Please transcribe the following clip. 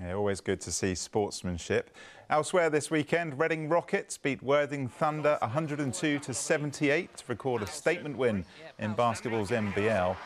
Yeah, always good to see sportsmanship. Elsewhere this weekend, Reading Rockets beat Worthing Thunder 102 to 78 to record a statement win in basketball's NBL.